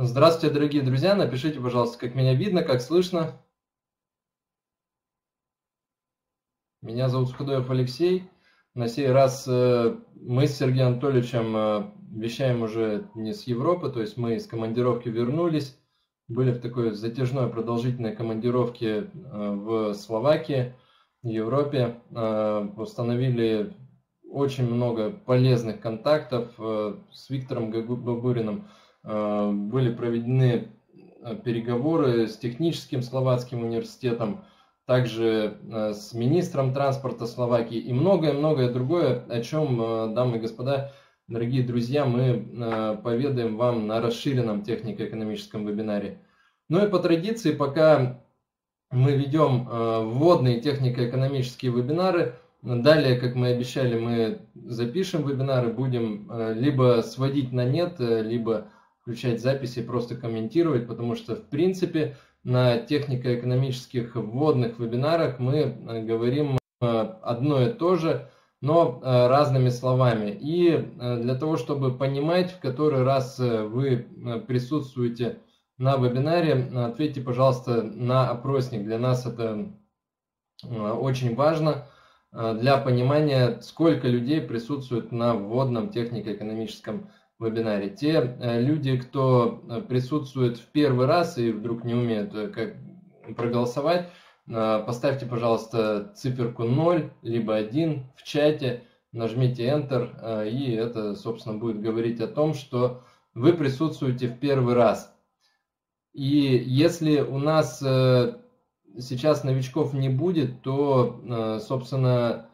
Здравствуйте, дорогие друзья. Напишите, пожалуйста, как меня видно, как слышно. Меня зовут Сходоев Алексей. На сей раз э, мы с Сергеем Анатольевичем э, вещаем уже не с Европы, то есть мы из командировки вернулись, были в такой затяжной продолжительной командировке э, в Словакии, в Европе, установили очень много полезных контактов с Виктором Габуриным, были проведены переговоры с техническим словацким университетом, также э, с министром транспорта Словакии и многое-многое другое, о чем, э, дамы и господа, дорогие друзья, мы э, поведаем вам на расширенном технико-экономическом вебинаре. Ну и по традиции, пока мы ведем вводные технико-экономические вебинары, далее, как мы обещали, мы запишем вебинары, будем либо сводить на нет, либо включать записи, просто комментировать, потому что, в принципе, на технико-экономических вводных вебинарах мы э, говорим э, одно и то же, но э, разными словами. И для того, чтобы понимать, в который раз вы присутствуете на вебинаре, ответьте, пожалуйста, на опросник. Для нас это очень важно для понимания, сколько людей присутствует на вводном технико-экономическом вебинаре. Те э, люди, кто э, присутствует в первый раз и вдруг не умеют э, как проголосовать, поставьте, пожалуйста, циферку 0, либо 1 в чате, нажмите Enter, и это, собственно, будет говорить о том, что вы присутствуете в первый раз. И если у нас сейчас новичков не будет, то, собственно,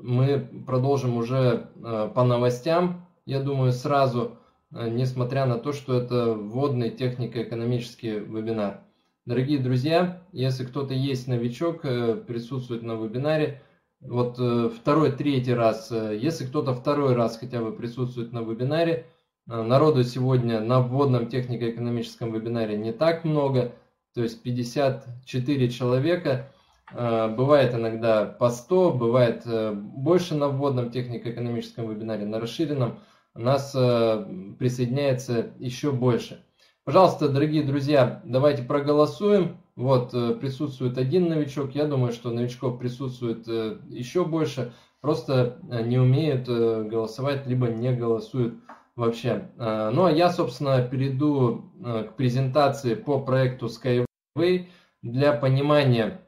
мы продолжим уже по новостям я думаю, сразу, э, несмотря на то, что это вводный технико-экономический вебинар. Дорогие друзья, если кто-то есть новичок, э, присутствует на вебинаре, вот э, второй, третий раз, если кто-то второй раз хотя бы присутствует на вебинаре, народу сегодня на вводном технико-экономическом вебинаре не так много, то есть 54 человека, бывает иногда по 100, бывает больше на вводном технико-экономическом вебинаре, на расширенном нас э, присоединяется еще больше. Пожалуйста, дорогие друзья, давайте проголосуем. Вот, э, присутствует один новичок. Я думаю, что новичков присутствует э, еще больше. Просто не умеют голосовать, либо не голосуют вообще. Ну, а я, собственно, перейду к презентации по проекту Skyway для понимания,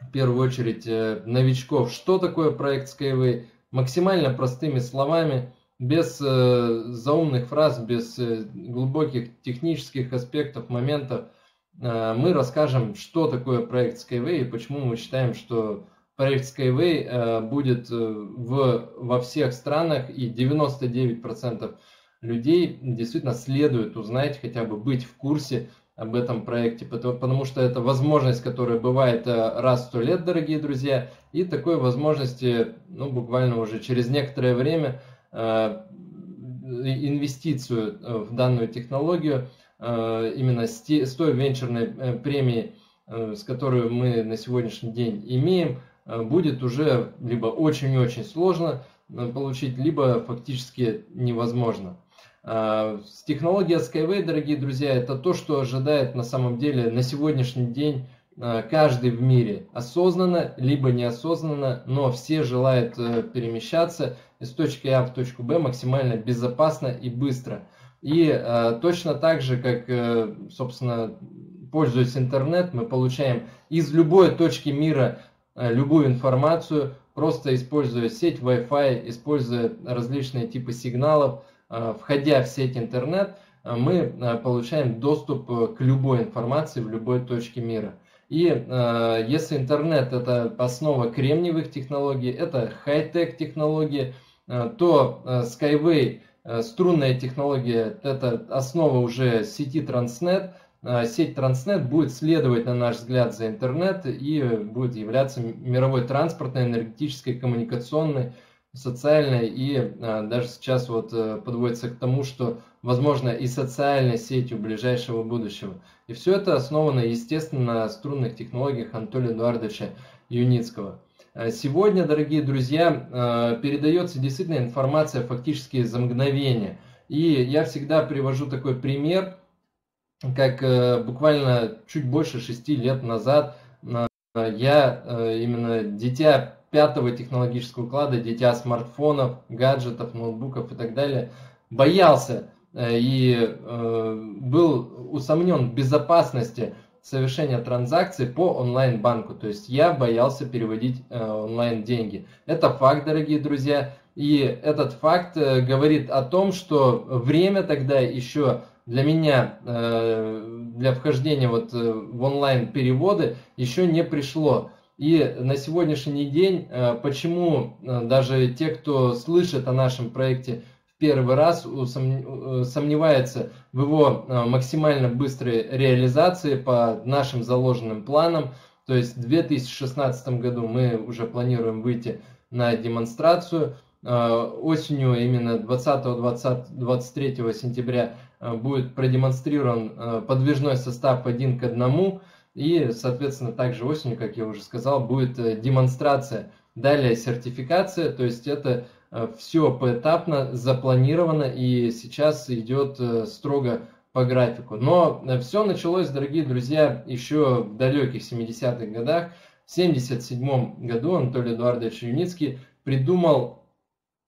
в первую очередь, новичков, что такое проект Skyway, максимально простыми словами – без э, заумных фраз, без э, глубоких технических аспектов, моментов, э, мы расскажем, что такое проект Skyway и почему мы считаем, что проект Skyway э, будет э, в, во всех странах и 99% людей действительно следует узнать, хотя бы быть в курсе об этом проекте, потому, потому что это возможность, которая бывает э, раз в сто лет, дорогие друзья, и такой возможности, ну, буквально уже через некоторое время – инвестицию э, в данную технологию э, именно с той венчурной премии, с которой мы на сегодняшний день имеем, будет уже либо очень-очень сложно получить, либо фактически невозможно. Технология Skyway, дорогие друзья, это то, что ожидает на самом деле на сегодняшний день каждый в мире осознанно, либо неосознанно, но все желают перемещаться из точки А в точку Б максимально безопасно и быстро. И э, точно так же, как, э, собственно, пользуясь интернет, мы получаем из любой точки мира э, любую информацию, просто используя сеть Wi-Fi, используя различные типы сигналов, э, входя в сеть интернет, э, мы э, получаем доступ э, к любой информации в любой точке мира. И э, если интернет это основа кремниевых технологий, это хай-тек технологии, Э, то э, Skyway, э, струнная технология, это основа уже сети Transnet. Сеть Transnet будет следовать, на наш взгляд, за интернет и будет являться мировой транспортной, энергетической, коммуникационной, социальной и даже сейчас вот подводится к тому, что возможно и социальной сетью ближайшего будущего. И все это основано, естественно, на струнных технологиях Анатолия Эдуардовича Юницкого. Э, сегодня, дорогие друзья, э, передается действительно информация фактически за мгновение. И я всегда привожу такой пример. как э, буквально чуть больше шести лет назад я именно дитя пятого технологического уклада, дитя смартфонов, гаджетов, ноутбуков и так далее, боялся и был усомнен в безопасности совершения транзакций по онлайн-банку. То есть я боялся переводить онлайн деньги. Это факт, дорогие друзья. И этот факт говорит о том, что время тогда еще для меня, э, для вхождения вот э, в онлайн переводы еще не пришло. И на сегодняшний день, э, почему даже те, кто слышит о нашем проекте первый раз, сомневается в его максимально быстрой реализации по нашим заложенным планам, то есть в 2016 году мы уже планируем выйти на демонстрацию, осенью именно 20-23 сентября Э, будет продемонстрирован э, подвижной состав один к одному. И, соответственно, также осенью, как я уже сказал, будет э, демонстрация. Далее сертификация, то есть это все поэтапно запланировано и сейчас идет строго по графику. Но все началось, дорогие друзья, еще в далеких 70-х годах. В 1977 году Анатолий Эдуардович Юницкий придумал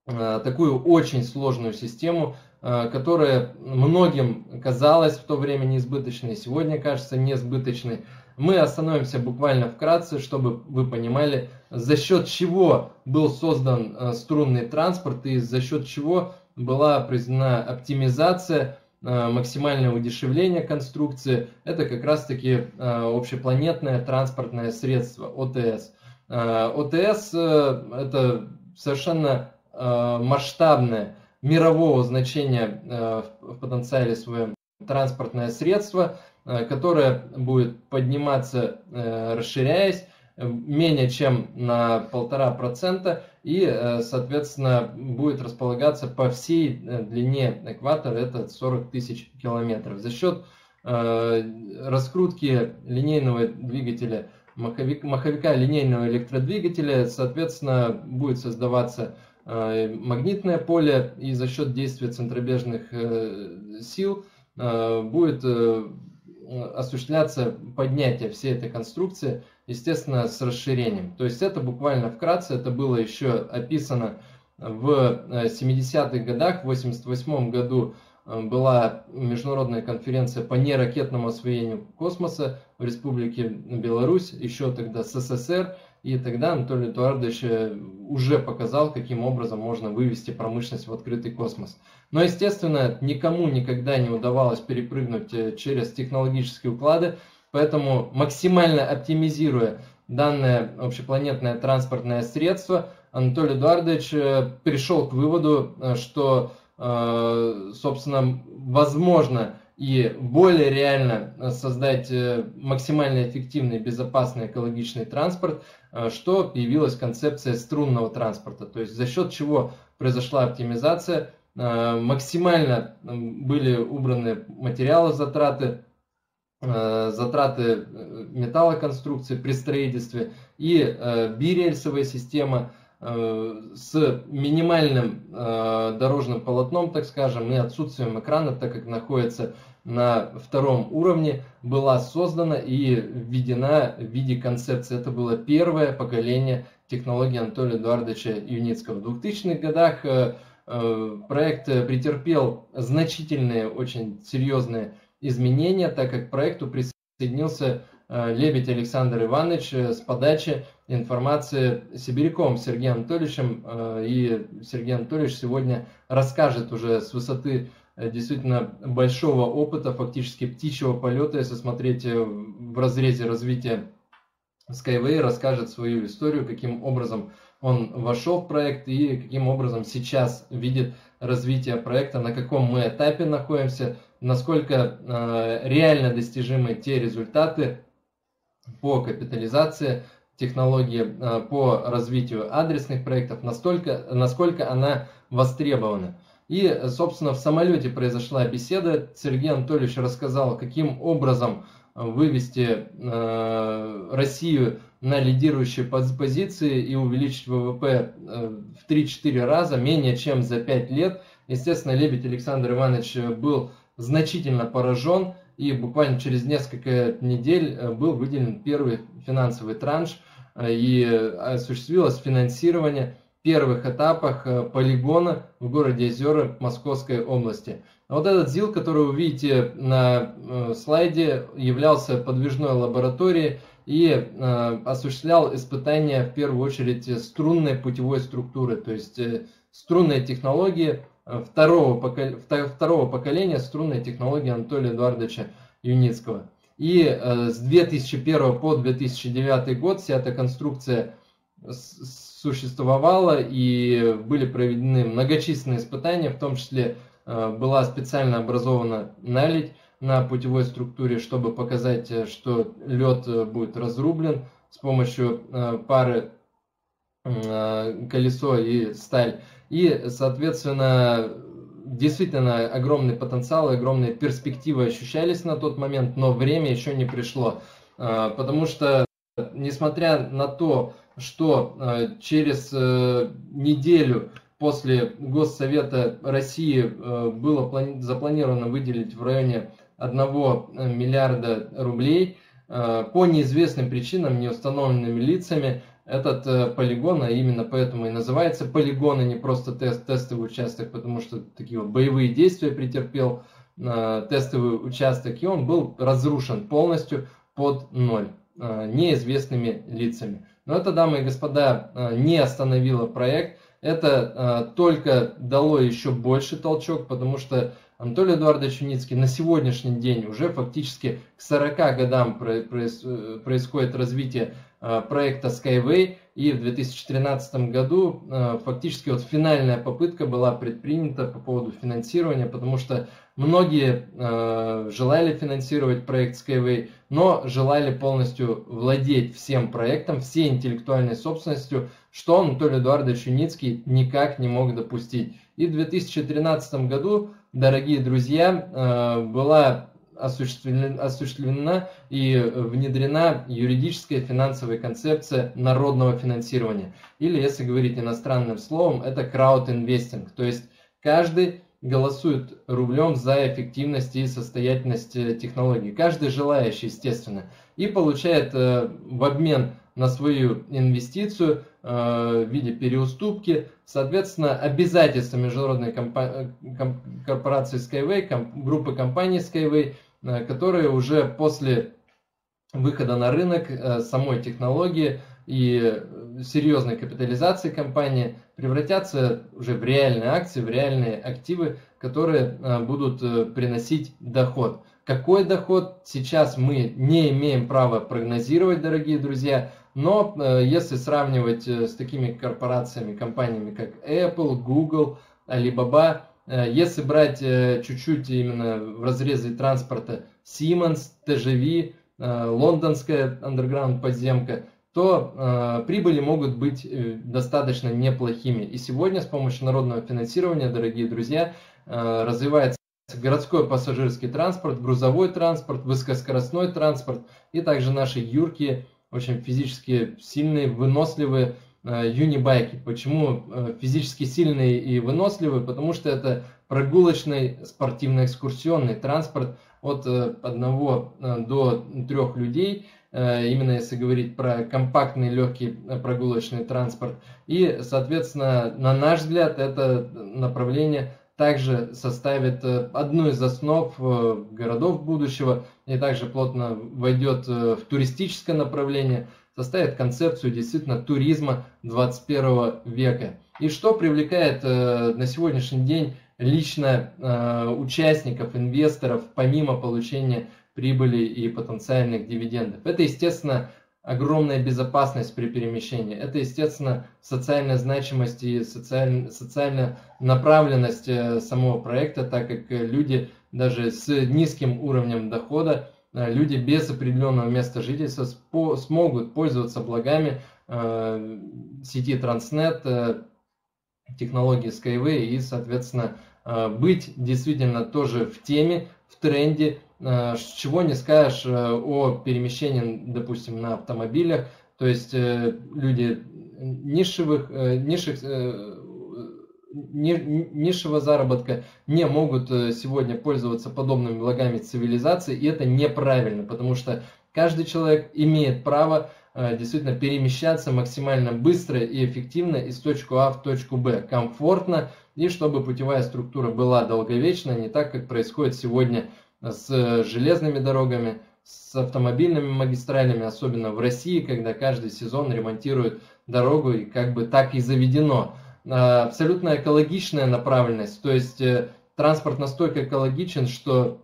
такую очень сложную систему Э, которая многим казалась в то время неизбыточной, сегодня кажется несбыточной. Мы остановимся буквально вкратце, чтобы вы понимали, за счет чего был создан э, струнный транспорт и за счет чего была произведена оптимизация, э, максимальное удешевление конструкции. Это как раз таки общепланетное транспортное средство ОТС. ОТС это совершенно масштабное мирового значения э, в потенциале свое транспортное средство, э, которое будет подниматься, э, расширяясь, менее чем на полтора процента и, соответственно, будет располагаться по всей длине экватора, это 40 тысяч километров. За счет раскрутки линейного двигателя, маховика, маховика линейного электродвигателя, соответственно, будет создаваться Э, магнитное поле и за счет действия центробежных э, сил э, будет осуществляться поднятие всей этой конструкции, естественно, с расширением. То есть это буквально вкратце, это было еще описано в 70-х годах, в 88 году была международная конференция по неракетному освоению космоса в Республике Беларусь, еще тогда СССР, и тогда Анатолий Эдуардович э, уже показал, каким образом можно вывести промышленность в открытый космос. Но, естественно, никому никогда не удавалось перепрыгнуть э, через технологические уклады, поэтому максимально оптимизируя данное общепланетное транспортное средство, Анатолий Эдуардович э, пришел к выводу, что, собственно, возможно и более реально создать максимально эффективный, безопасный, экологичный транспорт, что появилась концепция струнного транспорта, то есть за счет чего произошла оптимизация, э, максимально были убраны материалы затраты, э, затраты металлоконструкции при строительстве и бирельсовая система с минимальным дорожным полотном, так скажем, и отсутствием экрана, так как находится на втором уровне была создана и введена в виде концепции. Это было первое поколение технологии Анатолия Эдуардовича Юницкого. В 2000-х годах э, э, проект претерпел значительные, очень серьезные изменения, так как к проекту присоединился э, Лебедь Александр Иванович с подачи информации Сибиряком Сергеем Анатольевичем. И Сергей Анатольевич сегодня расскажет уже с высоты действительно большого опыта, фактически птичьего полета, если смотреть э, в разрезе развития Skyway, расскажет свою историю, каким образом он вошел в проект и каким образом сейчас видит развитие проекта, на каком мы этапе находимся, насколько э, реально достижимы те результаты по капитализации технологии, э, по развитию адресных проектов, настолько, насколько она востребована. И, собственно, в самолете произошла беседа. Сергей Анатольевич рассказал, каким образом э, вывести э, Россию на лидирующие позиции и увеличить ВВП э, в 3-4 раза, менее чем за 5 лет. Естественно, Лебедь Александр Иванович был значительно поражен и буквально через несколько недель был выделен первый финансовый транш и осуществилось финансирование первых этапах полигона в городе Озера Московской области. Вот этот ЗИЛ, который вы видите на слайде, являлся подвижной лабораторией и э, осуществлял испытания в первую очередь струнной путевой структуры, то есть э, струнные технологии э, второго, покол... второго поколения струнной технологии Анатолия Эдуардовича Юницкого. И э, с 2001 по 2009 год вся эта конструкция существовала и были проведены многочисленные испытания, в том числе э, была специально образована наледь, на путевой структуре, чтобы показать, э, что лед э, будет разрублен с помощью пары колесо и сталь. И, соответственно, действительно огромный потенциал, огромные перспективы ощущались на тот момент, но время еще не пришло. Потому что, несмотря на то, что через неделю после Госсовета России было запланировано выделить в районе 1 э, миллиарда рублей э, по неизвестным причинам, неустановленными лицами, этот э, полигон, а именно поэтому и называется полигон, а не просто тест, тестовый участок, потому что такие вот боевые действия претерпел тестовый участок, и он был разрушен полностью под ноль неизвестными лицами. Но это, дамы и господа, не остановило проект, это только дало еще больше толчок, потому что Анатолий Эдуардович Юницкий на сегодняшний день уже фактически к 40 годам происходит развитие проекта Skyway, и в 2013 году фактически вот финальная попытка была предпринята по поводу финансирования, потому что многие а, желали финансировать проект Skyway, но желали полностью владеть всем проектом, всей интеллектуальной собственностью, что Анатолий Эдуардович Юницкий никак не мог допустить. И в 2013 году дорогие друзья, э, была осуществлена, осуществлена и внедрена юридическая финансовая концепция народного финансирования. Или, если говорить иностранным словом, это краудинвестинг. То есть каждый голосует рублем за эффективность и состоятельность э, технологий. Каждый желающий, естественно. И получает э, в обмен на свою инвестицию э, в виде переуступки, соответственно, обязательства международной компа- корпорации Skyway, комп- группы компаний Skyway, которые уже после выхода на рынок самой технологии и серьезной капитализации компании превратятся уже в реальные акции, в реальные активы, которые будут приносить доход. Какой доход сейчас мы не имеем права прогнозировать, дорогие друзья, но э, если сравнивать э, с такими корпорациями, компаниями, как Apple, Google, Alibaba, э, если брать чуть-чуть именно в разрезе транспорта Siemens, TGV, лондонская underground подземка, то прибыли могут быть достаточно неплохими. И сегодня с помощью народного финансирования, дорогие друзья, развивается городской пассажирский транспорт, грузовой транспорт, высокоскоростной транспорт и также наши юркие очень физически сильные, выносливые э, юнибайки. Почему э, физически сильные и выносливые? Потому что это прогулочный спортивно-экскурсионный транспорт от э, одного до трех людей, именно если говорить про компактный легкий прогулочный транспорт. И, соответственно, на наш взгляд, это направление также составит э, одну из основ э, городов будущего и также плотно войдет э, в туристическое направление, составит концепцию действительно туризма 21 века. И что привлекает на сегодняшний день лично участников, инвесторов, помимо получения прибыли и потенциальных дивидендов? Это, естественно, огромная безопасность при перемещении. Это, естественно, социальная значимость и социаль... социальная направленность э, самого проекта, так как э, люди даже с низким уровнем дохода, э, люди без определенного места жительства смогут пользоваться благами сети Transnet, технологии Skyway и, соответственно, быть действительно тоже в теме, в тренде Э, чего не скажешь э, о перемещении, допустим, на автомобилях. То есть э, люди низших, низших низшего заработка не могут сегодня пользоваться подобными благами цивилизации, и это неправильно, потому что каждый человек имеет право действительно перемещаться максимально быстро и эффективно из точки А в точку Б, комфортно, и чтобы путевая структура была долговечна, не так, как происходит сегодня с железными дорогами, с автомобильными магистралями, особенно в России, когда каждый сезон ремонтируют дорогу, и как бы так и заведено. А, абсолютно экологичная направленность, то есть э, транспорт настолько экологичен, что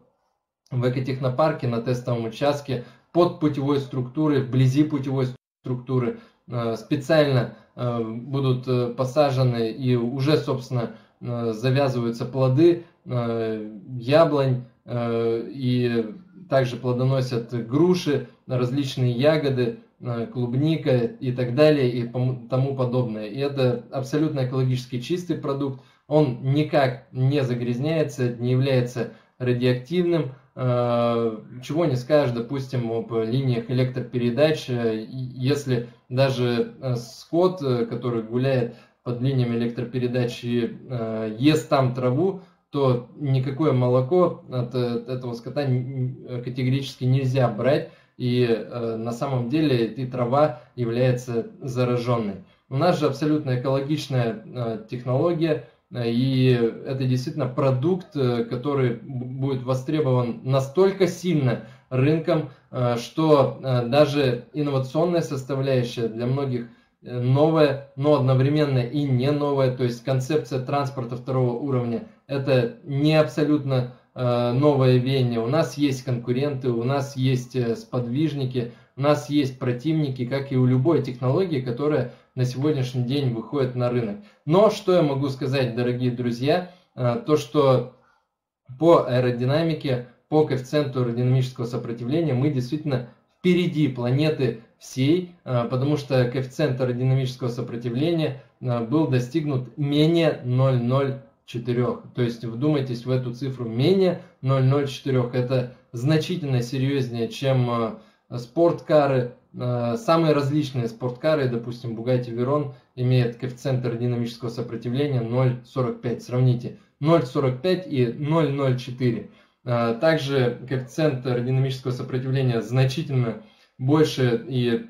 в экотехнопарке на тестовом участке под путевой структурой, вблизи путевой структуры э, специально э, будут посажены и уже, собственно, завязываются плоды яблонь и также плодоносят груши, различные ягоды, э, клубника и так далее и тому подобное. И это абсолютно экологически чистый продукт. Он никак не загрязняется, не является радиоактивным. Э, чего не скажешь, допустим, об линиях электропередач. Если даже э, скот, который гуляет под линиями электропередач и ест там траву, то никакое молоко от, от этого скота категорически нельзя брать, и э, на самом деле эта трава является зараженной. У нас же абсолютно экологичная э, технология, э, и это действительно продукт, э, который будет востребован настолько сильно рынком, э, что э, даже инновационная составляющая для многих новая, но одновременно и не новая, то есть концепция транспорта второго уровня – это не абсолютно э, новое веяние. У нас есть конкуренты, у нас есть э, сподвижники, у нас есть противники, как и у любой технологии, которая на сегодняшний день выходит на рынок. Но что я могу сказать, дорогие друзья, э, то что по аэродинамике, по коэффициенту аэродинамического сопротивления мы действительно впереди планеты всей, потому что коэффициент аэродинамического сопротивления был достигнут менее 0,0 4. То есть вдумайтесь в эту цифру менее 0,04. Это значительно серьезнее, чем э, спорткары. Э, самые различные спорткары, допустим, Bugatti Veyron имеет коэффициент аэродинамического сопротивления 0,45. Сравните 0,45 и 0,04. Э, также коэффициент аэродинамического сопротивления значительно больше и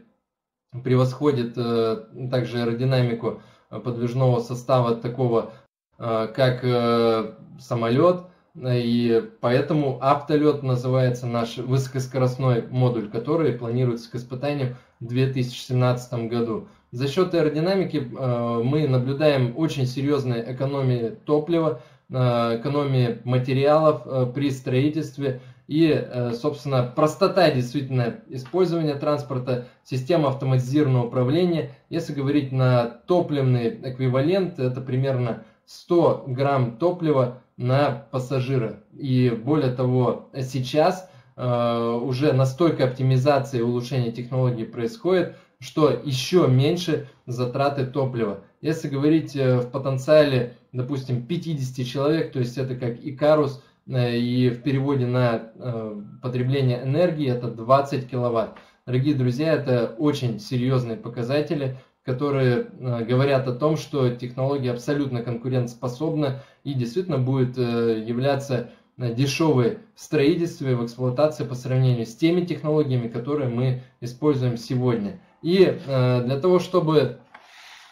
превосходит также аэродинамику подвижного состава такого Э, как э, самолет, и поэтому автолет называется наш высокоскоростной модуль, который планируется к испытанию в 2017 году. За счет аэродинамики э, мы наблюдаем очень серьезные экономии топлива, экономии материалов при строительстве и, собственно, простота действительно использования транспорта, система автоматизированного управления. Если говорить на топливный эквивалент, это примерно 100 грамм топлива на пассажира. И более того, сейчас э, уже настолько оптимизация и улучшение технологий происходит, что еще меньше затраты топлива. Если говорить э, в потенциале, допустим, 50 человек, то есть это как Икарус, э, и в переводе на э, потребление энергии это 20 киловатт. Дорогие друзья, это очень серьезные показатели, которые э, говорят о том, что технология абсолютно конкурентоспособна и действительно будет э, являться э, дешевой в строительстве, в эксплуатации по сравнению с теми технологиями, которые мы используем сегодня. И для того, чтобы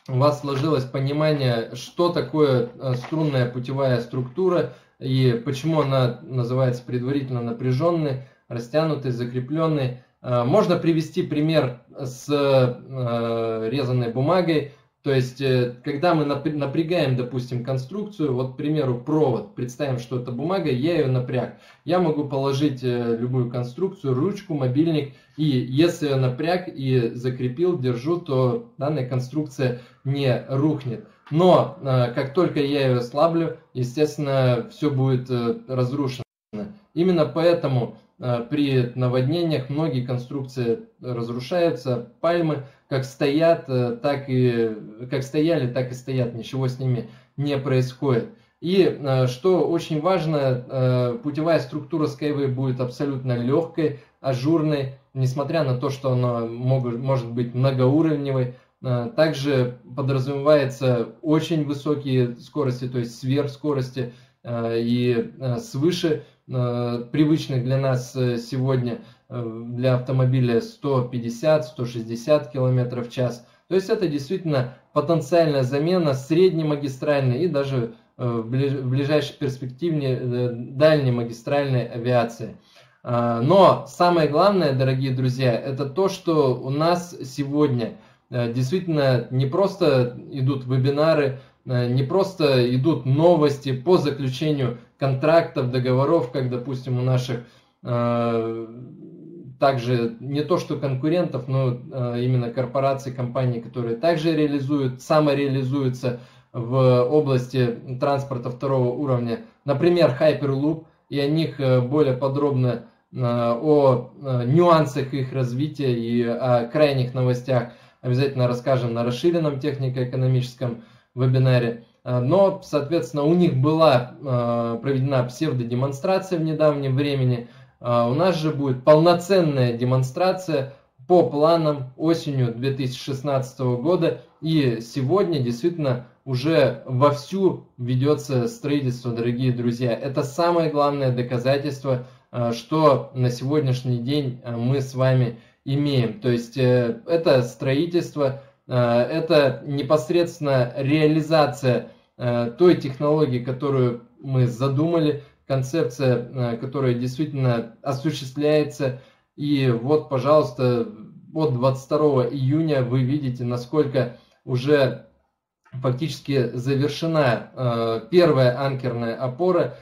у вас сложилось понимание, что такое струнная путевая структура и почему она называется предварительно напряженной, растянутой, закрепленной, Э, можно привести пример с э, резаной бумагой. То есть, э, когда мы напрягаем, допустим, конструкцию, вот, к примеру, провод, представим, что это бумага, я ее напряг. Я могу положить любую конструкцию, ручку, мобильник, и если я напряг и закрепил, держу, то данная конструкция не рухнет. Но как только я ее ослаблю, естественно, все будет разрушено. Именно поэтому Э, при наводнениях многие конструкции разрушаются, пальмы как стоят, э, так и как стояли, так и стоят, ничего с ними не происходит. И э, что очень важно, путевая структура Skyway будет абсолютно легкой, ажурной, несмотря на то, что она может быть многоуровневой. Также подразумевается очень высокие скорости, то есть сверхскорости и свыше привычных для нас сегодня для автомобиля 150-160 км в час. То есть это действительно потенциальная замена среднемагистральной и даже в ближайшей перспективе дальней магистральной авиации. А, но самое главное, дорогие друзья, это то, что у нас сегодня э, действительно не просто идут вебинары, э, не просто идут новости по заключению контрактов, договоров, как, допустим, у наших э, также не то что конкурентов, но именно корпораций, компаний, которые также реализуют, самореализуются в области транспорта второго уровня. Например, Hyperloop – и о них э, более подробно э, о э, нюансах их развития и о крайних новостях обязательно расскажем на расширенном технико-экономическом вебинаре. Но, соответственно, у них была проведена псевдодемонстрация в недавнем времени. У нас же будет полноценная демонстрация по планам осенью 2016 года. И сегодня действительно уже вовсю ведется строительство, дорогие друзья. Это самое главное доказательство, э, что на сегодняшний день э, мы с вами имеем. То есть э, это строительство, это непосредственно реализация той технологии, которую мы задумали, концепция, которая действительно осуществляется. И вот, пожалуйста, от 22 июня вы видите, насколько уже фактически завершена э, первая анкерная опора.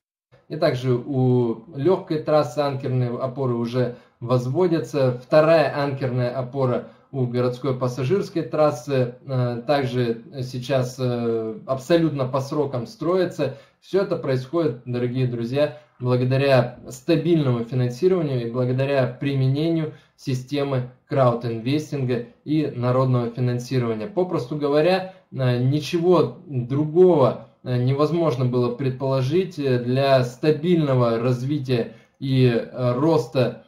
И также у легкой трассы анкерные опоры уже возводятся. Вторая анкерная опора у городской пассажирской трассы э, также сейчас э, абсолютно по срокам строится. Все это происходит, дорогие друзья, благодаря стабильному финансированию и благодаря применению системы краудинвестинга и народного финансирования. Попросту говоря, э, ничего другого невозможно было предположить для стабильного развития и роста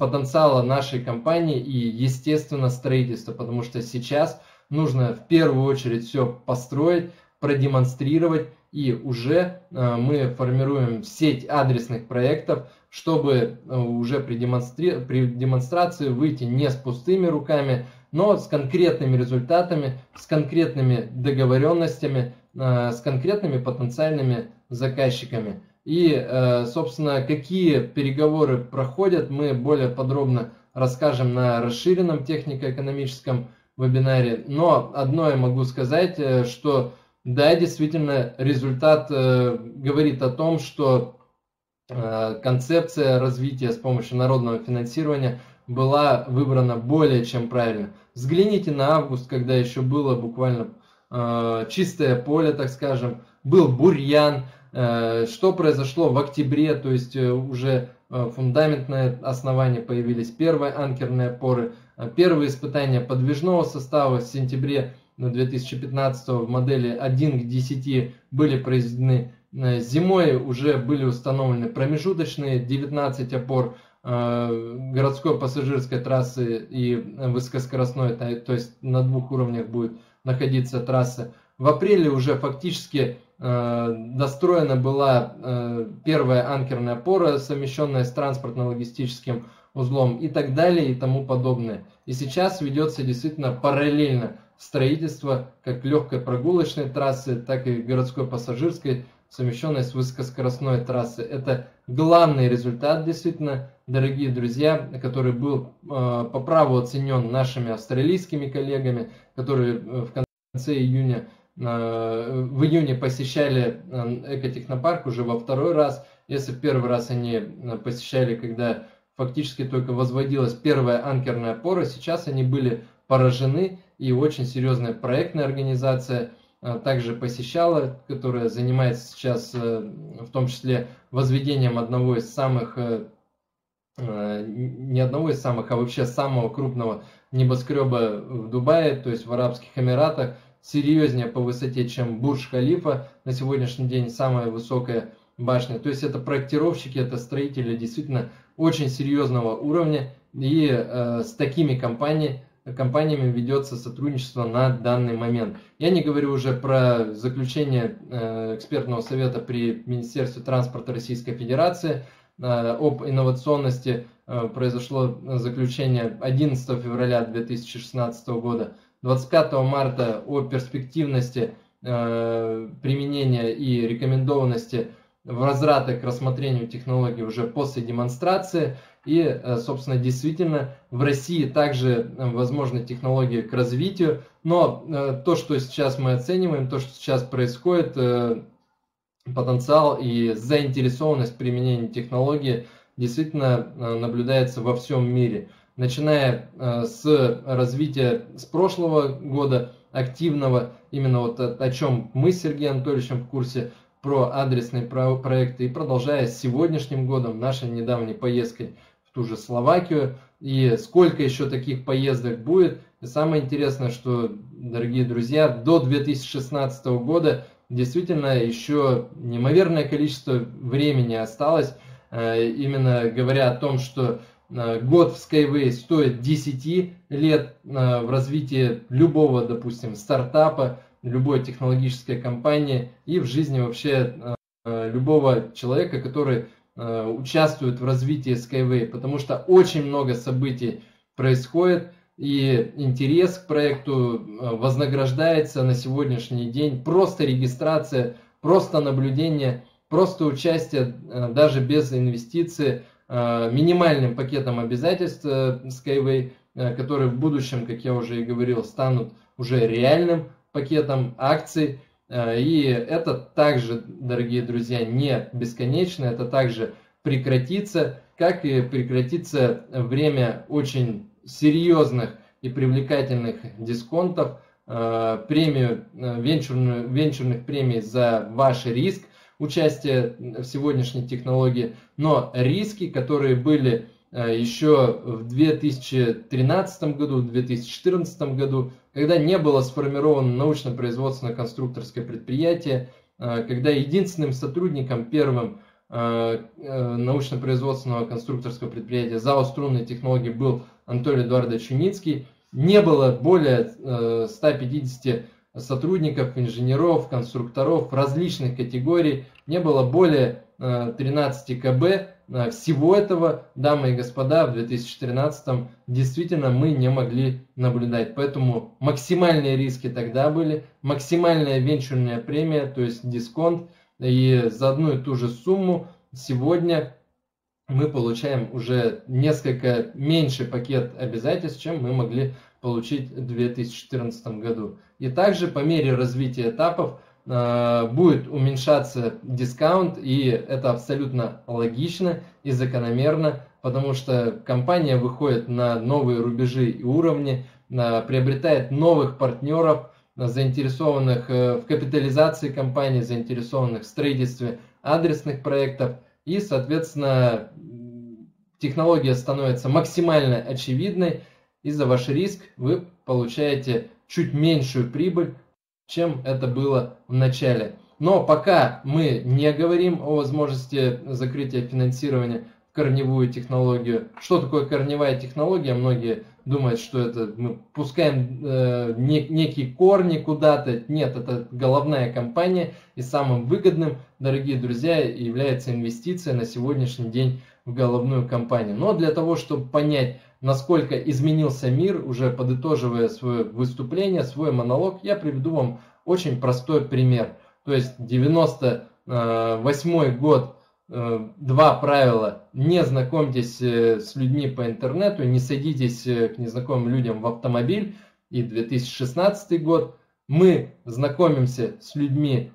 потенциала нашей компании и, естественно, строительства, потому что сейчас нужно в первую очередь все построить, продемонстрировать, и уже мы формируем сеть адресных проектов, чтобы э, уже при, демонстри... при демонстрации выйти не с пустыми руками, но с конкретными результатами, с конкретными договоренностями, э, с конкретными потенциальными заказчиками. И, э, собственно, какие переговоры проходят, мы более подробно расскажем на расширенном технико-экономическом вебинаре. Но одно я могу сказать, что да, действительно, результат говорит о том, что Э, концепция развития с помощью народного финансирования была выбрана более чем правильно. Взгляните на август, когда еще было буквально э, чистое поле, так скажем, был бурьян, э, что произошло в октябре, то есть уже фундаментное основание появились, первые анкерные опоры, первые испытания подвижного состава в сентябре 2015 в модели 1 к 10 были произведены Э, зимой уже были установлены промежуточные 19 опор э, городской пассажирской трассы и высокоскоростной, то есть на двух уровнях будет находиться трасса. В апреле уже фактически э, достроена была первая анкерная опора, совмещенная с транспортно-логистическим узлом и так далее и тому подобное. И сейчас ведется действительно параллельно строительство как легкой прогулочной трассы, так и городской пассажирской совмещенной с высокоскоростной трассой. Это главный результат, действительно, дорогие друзья, который был э, по праву оценен нашими австралийскими коллегами, которые э, в конце июня, э, в июне посещали экотехнопарк уже во второй раз. Если первый раз они посещали, когда фактически только возводилась первая анкерная опора, сейчас они были поражены, и очень серьезная проектная организация – Э, также посещала, которая занимается сейчас э, в том числе возведением одного из самых, э, не одного из самых, а вообще самого крупного небоскреба в Дубае, то есть в Арабских Эмиратах, серьезнее по высоте, чем Бурдж-Халифа, на сегодняшний день самая высокая башня. То есть это проектировщики, это строители действительно очень серьезного уровня, и э, с такими компаниями компаниями ведется сотрудничество на данный момент. Я не говорю уже про заключение э, экспертного совета при Министерстве транспорта Российской Федерации э, об инновационности. Э, произошло заключение 11 февраля 2016 года. 25 марта о перспективности применения и рекомендованности возврата к рассмотрению технологий уже после демонстрации – и, э, собственно, действительно, в России также э, возможны технологии к развитию, но э, то, что сейчас мы оцениваем, то, что сейчас происходит, потенциал и заинтересованность применения технологии действительно наблюдается во всем мире. Начиная с развития с прошлого года, активного, именно вот о, о чем мы с Сергеем Анатольевичем в курсе, про адресные проекты, и продолжая с сегодняшним годом, нашей недавней поездкой в ту же Словакию, и сколько еще таких поездок будет. И самое интересное, что, дорогие друзья, до 2016 года действительно еще неимоверное количество времени осталось, э, именно говоря о том, что э, год в Skyway стоит 10 лет э, в развитии любого, допустим, стартапа, любой технологической компании и в жизни вообще любого человека, который Э, участвуют в развитии Skyway, потому что очень много событий происходит, и интерес к проекту э, вознаграждается на сегодняшний день. Просто регистрация, просто наблюдение, просто участие э, даже без инвестиций, минимальным пакетом обязательств Skyway, которые в будущем, как я уже и говорил, станут уже реальным пакетом акций. Э, и это также, дорогие друзья, не бесконечно, это также прекратится, как и прекратится время очень серьезных и привлекательных дисконтов, э, премию, э, венчурную, венчурных премий за ваш риск участия в сегодняшней технологии, но риски, которые были еще в 2013 году, в 2014 году, когда не было сформировано научно-производственно-конструкторское предприятие, э, когда единственным сотрудником первым э, э, научно-производственного конструкторского предприятия ЗАО «Струнные технологии» был Анатолий Эдуардович Юницкий, не было более 150 сотрудников, инженеров, конструкторов различных категорий, не было более 13 КБ, Э, всего этого, дамы и господа, в 2013 действительно мы не могли наблюдать. Поэтому максимальные риски тогда были, максимальная венчурная премия, то есть дисконт, и за одну и ту же сумму сегодня мы получаем уже несколько меньший пакет обязательств, чем мы могли получить в 2014 году. И также по мере развития этапов Э, будет уменьшаться дискаунт, и это абсолютно логично и закономерно, потому что компания выходит на новые рубежи и уровни, приобретает новых партнеров, заинтересованных э, в капитализации компании, заинтересованных в строительстве адресных проектов, и, соответственно, технология становится максимально очевидной, и за ваш риск вы получаете чуть меньшую прибыль, чем это было в начале. Но пока мы не говорим о возможности закрытия финансирования в корневую технологию. Что такое корневая технология? Многие думают, что это мы пускаем э, не, некие корни куда-то. Нет, это головная компания. И самым выгодным, дорогие друзья, является инвестиция на сегодняшний день в головную компанию. Но для того, чтобы понять, насколько изменился мир, уже подытоживая свое выступление, свой монолог, я приведу вам очень простой пример. То есть 98 год, э, два правила. Не знакомьтесь э, с людьми по интернету, не садитесь э, к незнакомым людям в автомобиль. И 2016 год. Мы знакомимся с людьми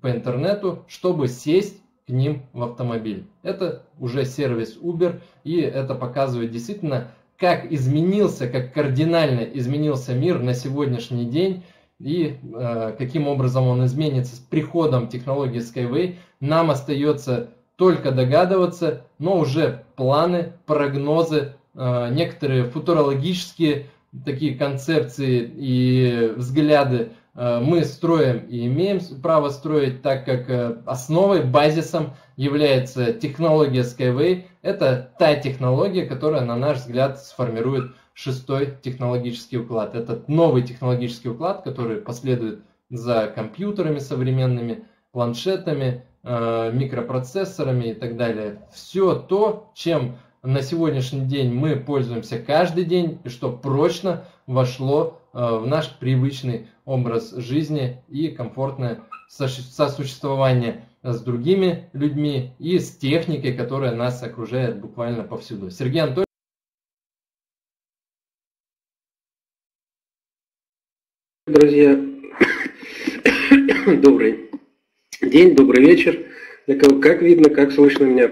по интернету, чтобы сесть к ним в автомобиль. Это уже сервис Uber, и это показывает действительно, как изменился, как кардинально изменился мир на сегодняшний день и э, каким образом он изменится с приходом технологии Skyway, нам остается только догадываться, но уже планы, прогнозы, э, некоторые футурологические такие концепции и взгляды мы строим и имеем право строить, так как э, основой, базисом является технология Skyway. Это та технология, которая, на наш взгляд, сформирует шестой технологический уклад. Это новый технологический уклад, который последует за компьютерами современными, планшетами, э, микропроцессорами и так далее. Все то, чем на сегодняшний день мы пользуемся каждый день и что прочно вошло э, в наш привычный образ жизни и комфортное сосуществование с другими людьми и с техникой, которая нас окружает буквально повсюду. Сергей Анатольевич. Друзья, добрый день, добрый вечер. Как видно, как слышно меня?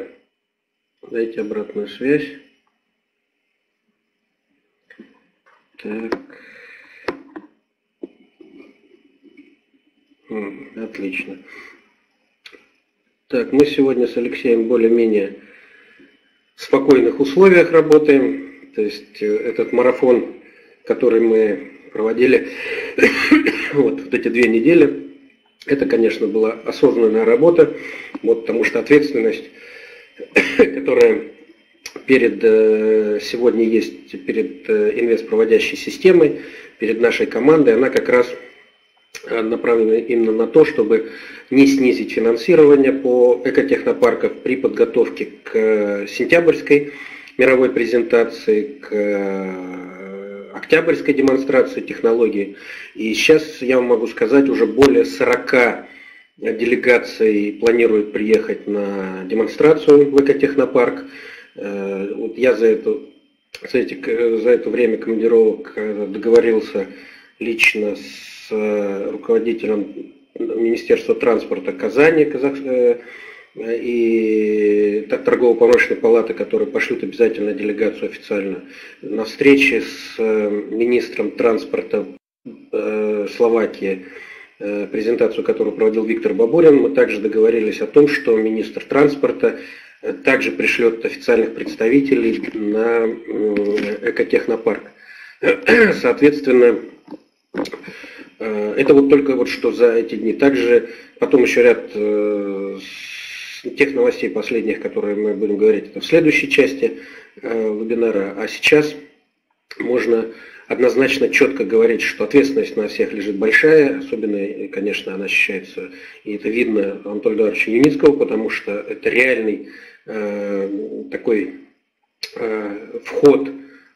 Дайте обратную связь. Так. Отлично. Так, мы сегодня с Алексеем более-менее в спокойных условиях работаем. То есть э, этот марафон, который мы проводили вот, вот эти две недели, это, конечно, была осознанная работа, вот, потому что ответственность, которая перед, э, сегодня есть перед э, инвестпроводящей системой, перед нашей командой, она как раз направлены именно на то, чтобы не снизить финансирование по экотехнопаркам при подготовке к э, сентябрьской мировой презентации, к э, октябрьской демонстрации технологий. И сейчас я вам могу сказать, уже более 40 делегаций планируют приехать на демонстрацию в экотехнопарк. Вот я за, эту, за, эти, за это время командировок договорился лично с Э, руководителем Министерства транспорта Казани Казах... Э, и торгово-промышленной палаты, которые пошлют обязательно делегацию официально, на встрече с э, министром транспорта Словакии, презентацию которую проводил Виктор Бабурин, мы также договорились о том, что министр транспорта также пришлет официальных представителей на экотехнопарк. Соответственно, это вот только вот что за эти дни. Также потом еще ряд э, тех новостей последних, которые мы будем говорить, это в следующей части э, вебинара. А сейчас можно однозначно четко говорить, что ответственность на всех лежит большая, особенно, конечно, она ощущается, и это видно Анатолия Эдуардовича Юницкого, потому что это реальный э, такой э, вход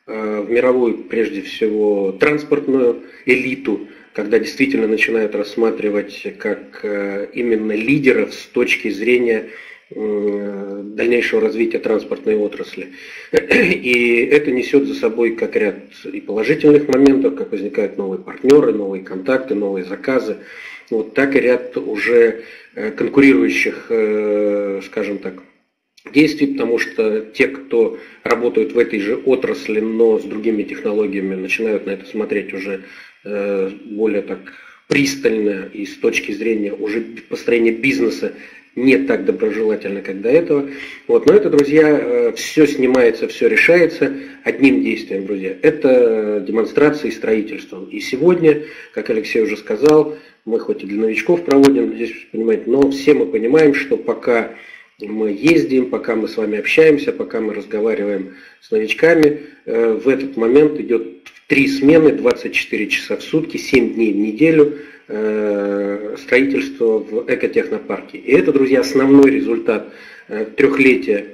э, в мировую, прежде всего, транспортную элиту, когда действительно начинают рассматривать как э, именно лидеров с точки зрения э, дальнейшего развития транспортной отрасли. И это несет за собой как ряд и положительных моментов, как возникают новые партнеры, новые контакты, новые заказы, вот так и ряд уже э, конкурирующих, скажем так, действий, потому что те, кто работают в этой же отрасли, но с другими технологиями, начинают на это смотреть уже более так пристально и с точки зрения уже построения бизнеса не так доброжелательно, как до этого. Вот. Но это, друзья, э, все снимается, все решается одним действием, друзья. Это демонстрация и строительство. И сегодня, как Алексей уже сказал, мы хоть и для новичков проводим, здесь, понимаете, но все мы понимаем, что пока мы ездим, пока мы с вами общаемся, пока мы разговариваем с новичками, э, в этот момент идет три смены, 24 часа в сутки, 7 дней в неделю э, строительство в экотехнопарке. И это, друзья, основной результат э, трехлетия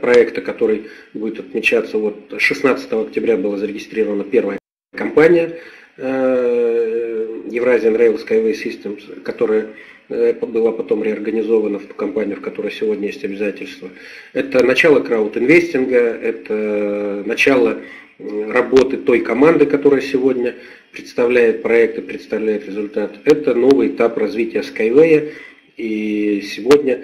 проекта, который будет отмечаться. Вот 16 октября была зарегистрирована первая компания Eurasian Rail Skyway Systems, которая Э, была потом реорганизована в ту компанию, в которой сегодня есть обязательства. Это начало краудинвестинга, это начало работы той команды, которая сегодня представляет проект и представляет результат. Это новый этап развития Skyway. И сегодня